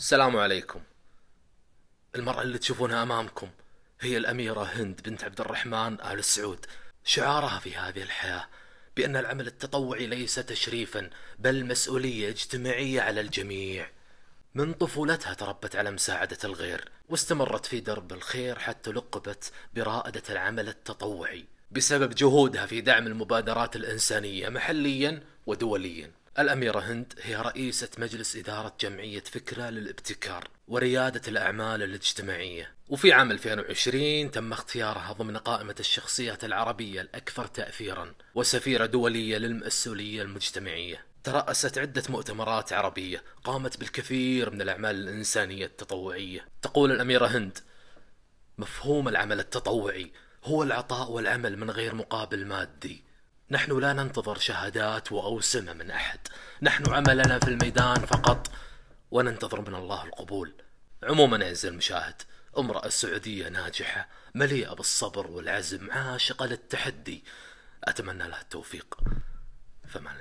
السلام عليكم. المرأة اللي تشوفونها أمامكم هي الأميرة هند بنت عبد الرحمن آل سعود. شعارها في هذه الحياة بأن العمل التطوعي ليس تشريفا بل مسؤولية اجتماعية على الجميع. من طفولتها تربت على مساعدة الغير واستمرت في درب الخير حتى لقبت برائدة العمل التطوعي. بسبب جهودها في دعم المبادرات الإنسانية محليا ودوليا. الأميرة هند هي رئيسة مجلس إدارة جمعية فكرة للابتكار وريادة الأعمال الاجتماعية. وفي عام 2020 تم اختيارها ضمن قائمة الشخصيات العربية الأكثر تأثيرا وسفيرة دولية للمسؤولية المجتمعية. ترأست عدة مؤتمرات عربية قامت بالكثير من الأعمال الإنسانية التطوعية. تقول الأميرة هند مفهوم العمل التطوعي هو العطاء والعمل من غير مقابل مادي. نحن لا ننتظر شهادات وأوسمة من أحد. نحن عملنا في الميدان فقط وننتظر من الله القبول. عموما يا المشاهد امرأة سعودية ناجحة مليئة بالصبر والعزم عاشقة للتحدي. أتمنى لها التوفيق. فمان